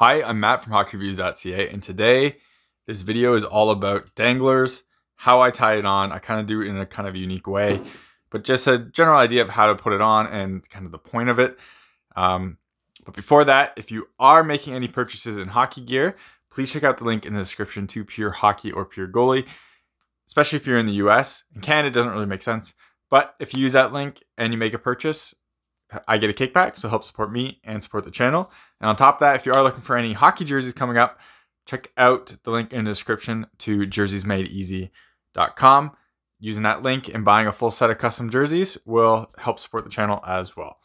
Hi, I'm Matt from HockeyReviews.ca, and today this video is all about danglers, how I tie it on. I kind of do it in a kind of unique way, but just a general idea of how to put it on and kind of the point of it. Um, but before that, if you are making any purchases in hockey gear, please check out the link in the description to Pure Hockey or Pure Goalie, especially if you're in the US. In Canada, it doesn't really make sense. But if you use that link and you make a purchase, I get a kickback, so help support me and support the channel. And on top of that, if you are looking for any hockey jerseys coming up, check out the link in the description to jerseysmadeeasy.com. Using that link and buying a full set of custom jerseys will help support the channel as well.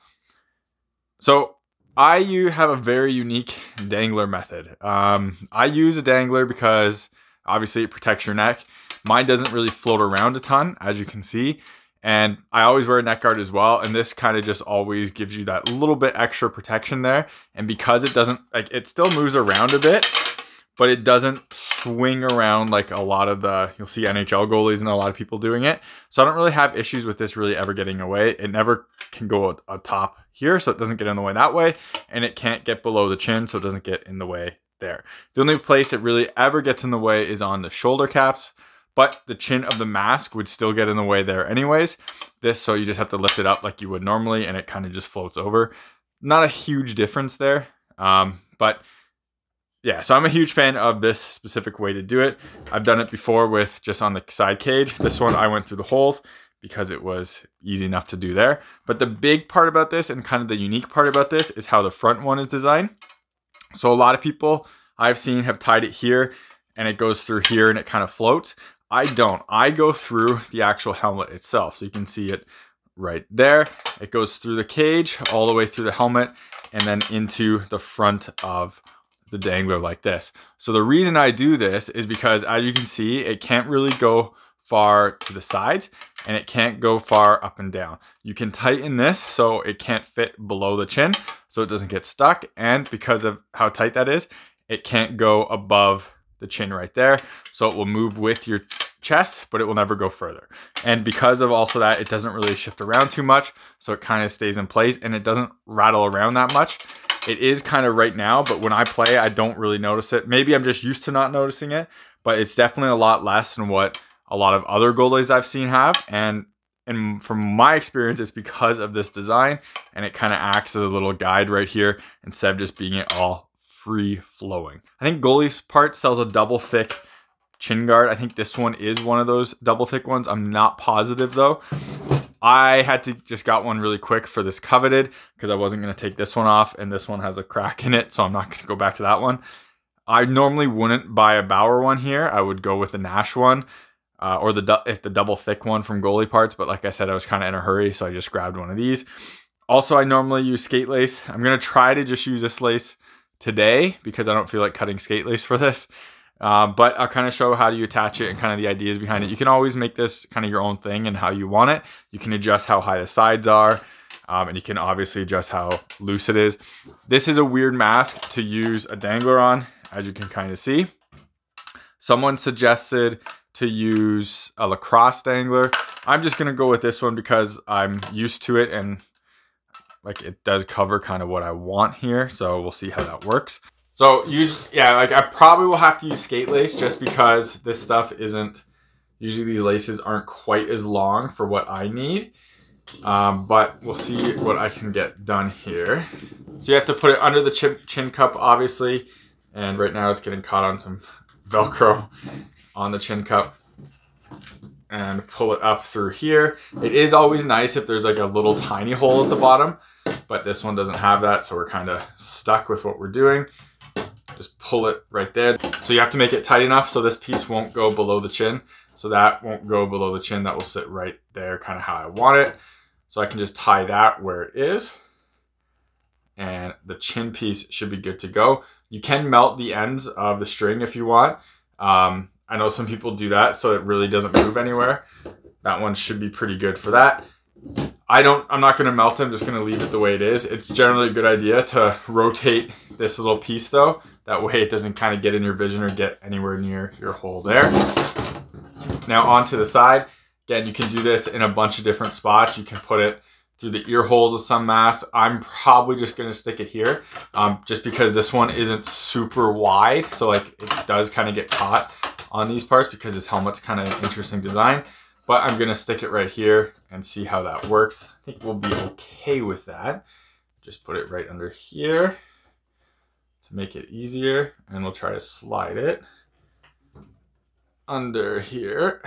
So I you have a very unique dangler method. Um, I use a dangler because obviously it protects your neck. Mine doesn't really float around a ton, as you can see. And I always wear a neck guard as well. And this kind of just always gives you that little bit extra protection there. And because it doesn't, like, it still moves around a bit, but it doesn't swing around like a lot of the, you'll see NHL goalies and a lot of people doing it. So I don't really have issues with this really ever getting away. It never can go atop here, so it doesn't get in the way that way. And it can't get below the chin, so it doesn't get in the way there. The only place it really ever gets in the way is on the shoulder caps but the chin of the mask would still get in the way there anyways. This, so you just have to lift it up like you would normally and it kind of just floats over. Not a huge difference there, um, but yeah, so I'm a huge fan of this specific way to do it. I've done it before with just on the side cage. This one I went through the holes because it was easy enough to do there. But the big part about this and kind of the unique part about this is how the front one is designed. So a lot of people I've seen have tied it here and it goes through here and it kind of floats. I don't. I go through the actual helmet itself. So you can see it right there. It goes through the cage, all the way through the helmet, and then into the front of the dangler like this. So the reason I do this is because as you can see, it can't really go far to the sides and it can't go far up and down. You can tighten this so it can't fit below the chin so it doesn't get stuck. And because of how tight that is, it can't go above the chin right there. So it will move with your chest, but it will never go further. And because of also that, it doesn't really shift around too much. So it kind of stays in place and it doesn't rattle around that much. It is kind of right now, but when I play, I don't really notice it. Maybe I'm just used to not noticing it, but it's definitely a lot less than what a lot of other goalies I've seen have. And and from my experience, it's because of this design and it kind of acts as a little guide right here instead of just being it all free flowing. I think Goalie Parts sells a double thick chin guard. I think this one is one of those double thick ones. I'm not positive though. I had to just got one really quick for this coveted because I wasn't going to take this one off and this one has a crack in it. So I'm not going to go back to that one. I normally wouldn't buy a Bauer one here. I would go with the Nash one uh, or the if the double thick one from Goalie Parts. But like I said, I was kind of in a hurry. So I just grabbed one of these. Also, I normally use skate lace. I'm going to try to just use this lace today because I don't feel like cutting skate lace for this. Uh, but I'll kind of show how you attach it and kind of the ideas behind it. You can always make this kind of your own thing and how you want it. You can adjust how high the sides are. Um, and you can obviously adjust how loose it is. This is a weird mask to use a dangler on, as you can kind of see. Someone suggested to use a lacrosse dangler. I'm just gonna go with this one because I'm used to it and like it does cover kind of what I want here. So we'll see how that works. So usually, yeah, like I probably will have to use skate lace just because this stuff isn't, usually these laces aren't quite as long for what I need. Um, but we'll see what I can get done here. So you have to put it under the chin, chin cup, obviously. And right now it's getting caught on some Velcro on the chin cup and pull it up through here. It is always nice if there's like a little tiny hole at the bottom but this one doesn't have that, so we're kind of stuck with what we're doing. Just pull it right there. So you have to make it tight enough so this piece won't go below the chin. So that won't go below the chin. That will sit right there, kind of how I want it. So I can just tie that where it is. And the chin piece should be good to go. You can melt the ends of the string if you want. Um, I know some people do that so it really doesn't move anywhere. That one should be pretty good for that. I don't, I'm not going to melt it. I'm just going to leave it the way it is. It's generally a good idea to rotate this little piece though. That way it doesn't kind of get in your vision or get anywhere near your hole there. Now onto the side. Again, you can do this in a bunch of different spots. You can put it through the ear holes of some masks. I'm probably just gonna stick it here um, just because this one isn't super wide. So like it does kind of get caught on these parts because this helmet's kind of an interesting design. But I'm gonna stick it right here and see how that works. I think we'll be okay with that. Just put it right under here to make it easier. And we'll try to slide it under here.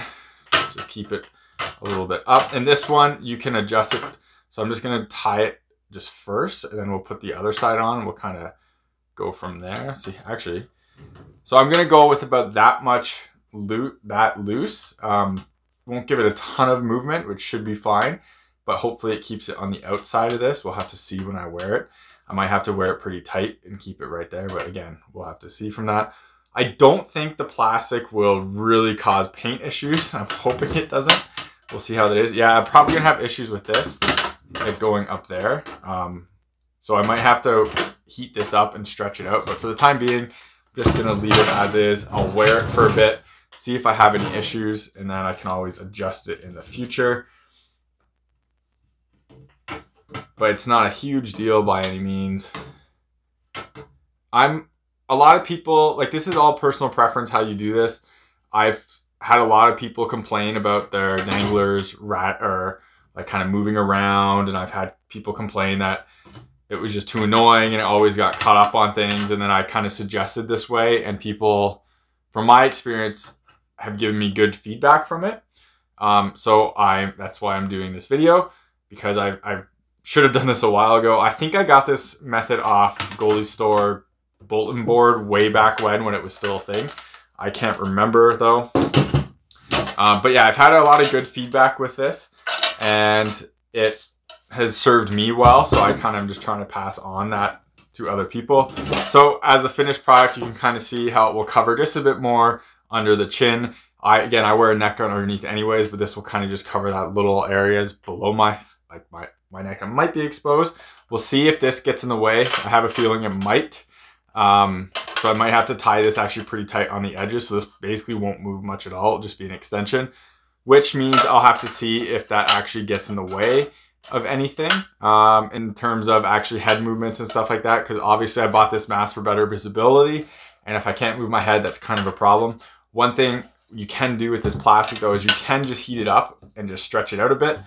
Just keep it a little bit up. And this one, you can adjust it. So I'm just gonna tie it just first, and then we'll put the other side on. We'll kind of go from there. See, actually, so I'm gonna go with about that much loot, that loose. Um, won't give it a ton of movement, which should be fine, but hopefully it keeps it on the outside of this. We'll have to see when I wear it. I might have to wear it pretty tight and keep it right there, but again, we'll have to see from that. I don't think the plastic will really cause paint issues. I'm hoping it doesn't. We'll see how that is. Yeah, I'm probably gonna have issues with this, like going up there. Um, so I might have to heat this up and stretch it out. But for the time being, just gonna leave it as is. I'll wear it for a bit, see if I have any issues, and then I can always adjust it in the future. But it's not a huge deal by any means. I'm a lot of people like this is all personal preference how you do this. I've had a lot of people complain about their danglers rat or like kind of moving around and I've had people complain that it was just too annoying and it always got caught up on things and then I kind of suggested this way and people from my experience have given me good feedback from it. Um, so I that's why I'm doing this video because I I should have done this a while ago. I think I got this method off Goalie Store bulletin board way back when when it was still a thing. I can't remember though. Um, but yeah, I've had a lot of good feedback with this and it has served me well. So I kind of am just trying to pass on that to other people. So as a finished product, you can kind of see how it will cover just a bit more under the chin. I Again, I wear a neck underneath anyways, but this will kind of just cover that little areas below my, like my, my neck. I might be exposed. We'll see if this gets in the way. I have a feeling it might. Um, so I might have to tie this actually pretty tight on the edges. So this basically won't move much at all. It'll just be an extension, which means I'll have to see if that actually gets in the way of anything um, in terms of actually head movements and stuff like that. Because obviously I bought this mask for better visibility. And if I can't move my head, that's kind of a problem. One thing you can do with this plastic though is you can just heat it up and just stretch it out a bit.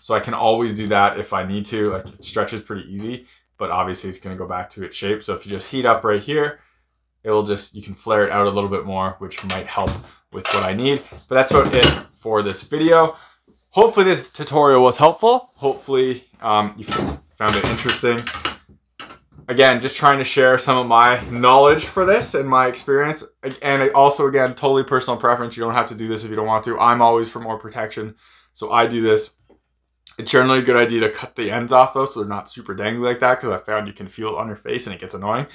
So I can always do that if I need to. Like it stretches pretty easy but obviously it's going to go back to its shape. So if you just heat up right here, it will just, you can flare it out a little bit more, which might help with what I need. But that's about it for this video. Hopefully this tutorial was helpful. Hopefully um, you found it interesting. Again, just trying to share some of my knowledge for this and my experience. And also, again, totally personal preference. You don't have to do this if you don't want to. I'm always for more protection. So I do this it's generally a good idea to cut the ends off though, so they're not super dangly like that, because I found you can feel it on your face and it gets annoying.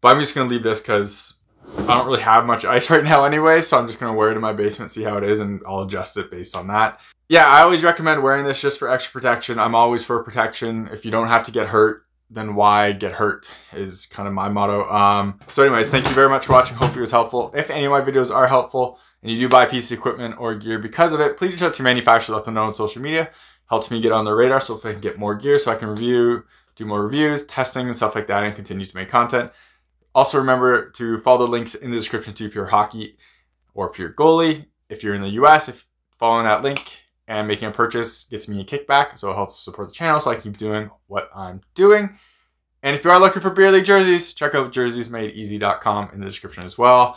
But I'm just gonna leave this because I don't really have much ice right now anyway, so I'm just gonna wear it in my basement, see how it is, and I'll adjust it based on that. Yeah, I always recommend wearing this just for extra protection. I'm always for protection. If you don't have to get hurt, then why get hurt is kind of my motto. Um, so anyways, thank you very much for watching. Hopefully it was helpful. If any of my videos are helpful and you do buy a piece of equipment or gear because of it, please reach out to your manufacturer, let them know on social media helps me get on the radar so if I can get more gear so I can review, do more reviews, testing and stuff like that and continue to make content. Also remember to follow the links in the description to Pure Hockey or Pure Goalie. If you're in the US, if following that link and making a purchase gets me a kickback, so it helps support the channel so I keep doing what I'm doing. And if you are looking for beer league jerseys, check out jerseysmadeeasy.com in the description as well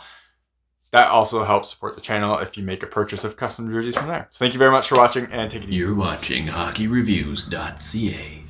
that also helps support the channel if you make a purchase of custom jerseys from there. So thank you very much for watching and take it easy. You're watching hockeyreviews.ca.